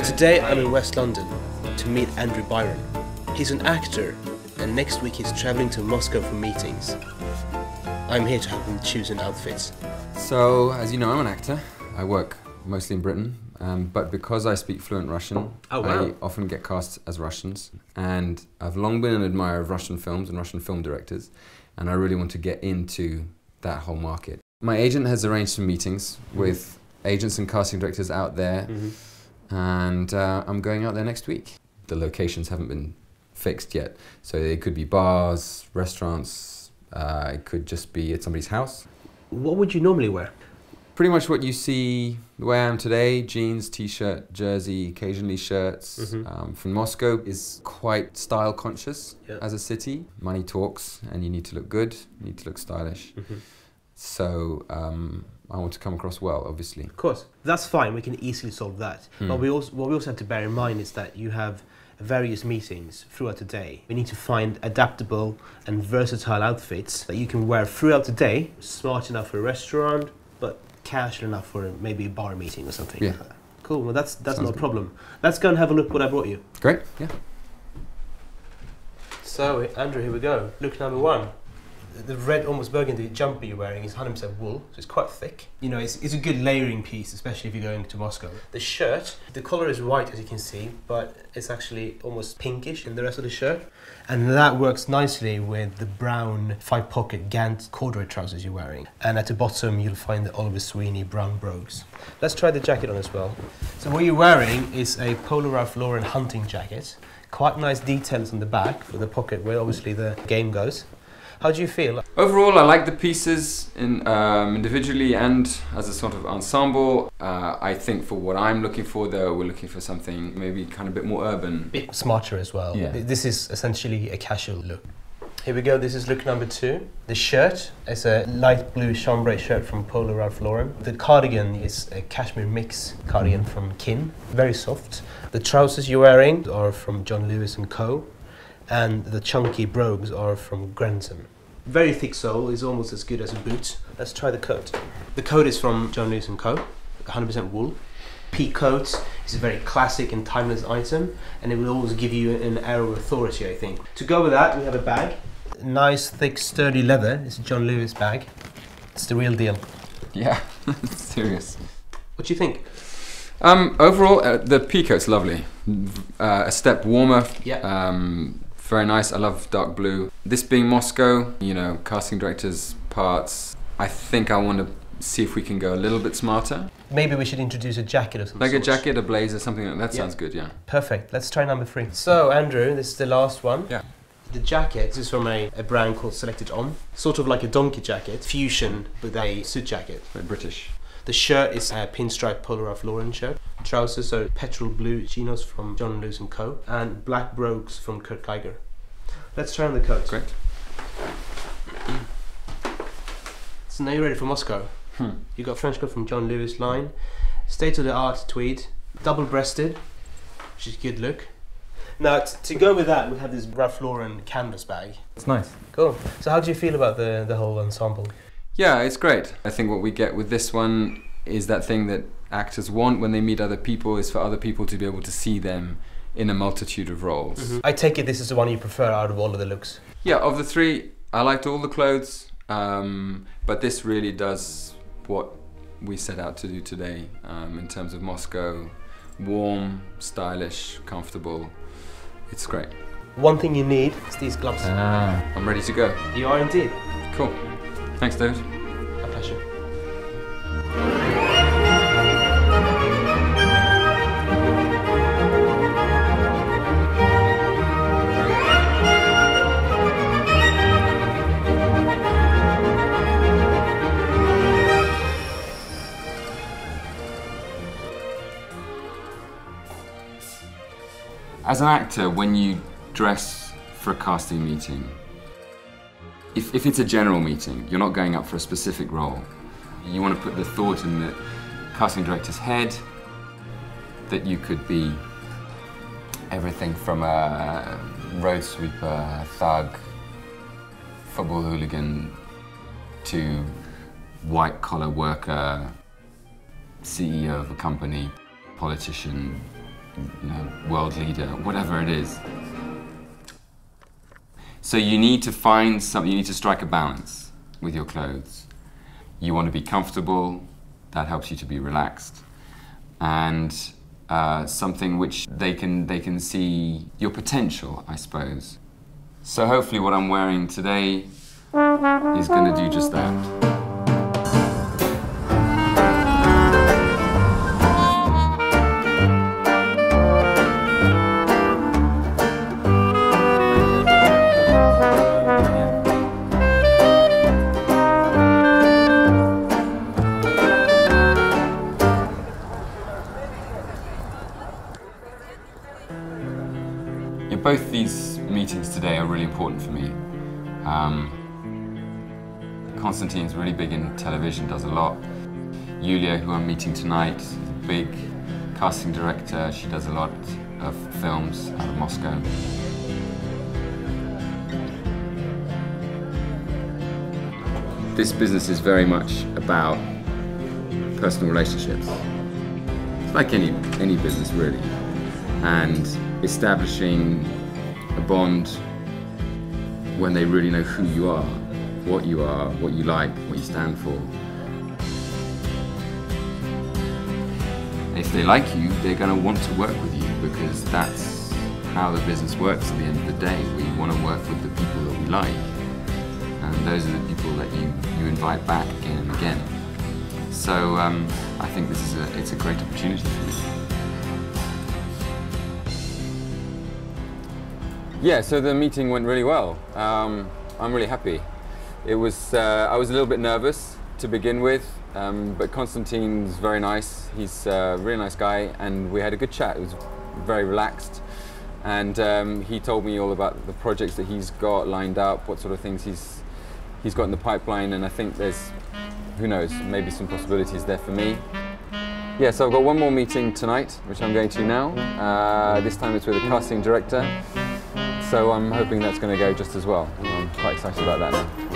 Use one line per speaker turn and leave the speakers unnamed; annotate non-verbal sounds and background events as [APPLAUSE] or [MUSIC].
So today I'm in West London to meet Andrew Byron. He's an actor, and next week he's travelling to Moscow for meetings. I'm here to help him choose an outfit.
So, as you know, I'm an actor. I work mostly in Britain, um, but because I speak fluent Russian,
Oh, wow.
I often get cast as Russians. And I've long been an admirer of Russian films and Russian film directors, and I really want to get into that whole market. My agent has arranged some meetings with agents and casting directors out there, and uh, I'm going out there next week. The locations haven't been fixed yet, so it could be bars, restaurants, uh, it could just be at somebody's house.
What would you normally wear?
Pretty much what you see the way I am today jeans, t shirt, jersey, occasionally shirts.
Mhm.
Um, from Moscow is quite style conscious
Yeah.
as a city. Money talks, and you need to look good, you need to look stylish. So um, I want to come across well, obviously.
Of course, that's fine. We can easily solve that.
Hmm.
But we also, what we also have to bear in mind is that you have various meetings throughout the day. We need to find adaptable and versatile outfits that you can wear throughout the day. Smart enough for a restaurant, but casual enough for maybe a bar meeting or something.
Yeah.
like. Cool. Well, that's that's
Sounds
no
good.
problem. Let's go and have a look what I brought you.
Great, yeah.
So, Andrew, here we go. Look number one. The red, almost burgundy jumper you're wearing is 100% wool, so it's quite thick. You know, it's, it's a good layering piece, especially if you're going to Moscow. The shirt, the color is white as you can see, but it's actually almost pinkish in the rest of the shirt. And that works nicely with the brown five pocket Gant corduroy trousers you're wearing. And at the bottom, you'll find the Oliver Sweeney brown brogues. Let's try the jacket on as well. So, what you're wearing is a Polo Ralph Lauren hunting jacket. Quite nice details on the back for the pocket where obviously the game goes. How do you feel?
Overall, I like the pieces in, um, individually and as a sort of ensemble. Uh, I think for what I'm looking for, though, we're looking for something maybe kind of a bit more urban.
bit smarter as well.
Yeah.
This is essentially a casual look. Here we go. This is look number two. The shirt is a light blue chambray shirt from Polo Ralph Lauren. The cardigan is a cashmere mix cardigan from Kin, very soft. The trousers you're wearing are from John Lewis and Co. And the chunky brogues are from Grenson. Very thick sole is almost as good as a boot. Let's try the coat. The coat is from John Lewis and Co. 100% wool. Pea coat is a very classic and timeless item, and it will always give you an air of authority, I think. To go with that, we have a bag. Nice, thick, sturdy leather. It's a John Lewis bag. It's the real deal.
Yeah, [LAUGHS] serious.
What do you think?
Um, overall, uh, the peacoat's lovely. Uh, a step warmer.
Yeah.
Um, very nice. I love dark blue. This being Moscow, you know, casting directors' parts. I think I want to see if we can go a little bit smarter.
Maybe we should introduce a jacket or something.
Like a jacket, a blazer, something like that.
Yeah.
Sounds good. Yeah.
Perfect. Let's try number three. So, Andrew, this is the last one.
Yeah.
The jacket is from a, a brand called Selected Homme. Sort of like a donkey jacket, fusion with a suit jacket.
Very British.
The shirt is a pinstripe Ralph Lauren shirt. Trousers are petrol blue chinos from John Lewis and Co. And black brogues from Kurt Geiger. Let's try on the coat.
Great.
So now you're ready for Moscow.
Hmm.
You got trench coat from John Lewis line, state of the art tweed, double breasted, which is a good look. Now t- to go with that, we have this Ralph Lauren canvas bag.
It's nice.
Cool. So how do you feel about the the whole ensemble?
Yeah, it's great. I think what we get with this one is that thing that actors want when they meet other people is for other people to be able to see them in a multitude of roles.
I take it this is the one you prefer out of all of the looks.
Yeah, of the three, I liked all the clothes, um, but this really does what we set out to do today um, in terms of Moscow. Warm, stylish, comfortable. It's great.
One thing you need is these gloves.
Ah. I'm ready to go.
You are indeed.
Cool. Thanks, David.
A pleasure.
As an actor, when you dress for a casting meeting, if, if it's a general meeting, you're not going up for a specific role. You want to put the thought in the casting director's head that you could be everything from a road sweeper, thug, football hooligan, to white collar worker, CEO of a company, politician, you know, world leader, whatever it is. So you need to find something, you need to strike a balance with your clothes. You want to be comfortable, that helps you to be relaxed. And uh, something which they can, they can see your potential, I suppose. So hopefully what I'm wearing today is going to do just that. Both these meetings today are really important for me. Um, Constantine's really big in television, does a lot. Yulia, who I'm meeting tonight, is a big casting director. She does a lot of films out of Moscow. This business is very much about personal relationships. It's like any, any business, really. And establishing a bond when they really know who you are, what you are, what you like, what you stand for. If they like you, they're going to want to work with you because that's how the business works at the end of the day. We want to work with the people that we like. And those are the people that you, you invite back again and again. So um, I think this is a, it's a great opportunity for me. Yeah, so the meeting went really well. Um, I'm really happy. It was, uh, I was a little bit nervous to begin with, um, but Constantine's very nice. He's a really nice guy, and we had a good chat. It was very relaxed. And um, he told me all about the projects that he's got lined up, what sort of things he's, he's got in the pipeline, and I think there's, who knows, maybe some possibilities there for me. Yeah, so I've got one more meeting tonight, which I'm going to now. Uh, this time it's with a casting director. So I'm hoping that's going to go just as well. I'm quite excited about that now.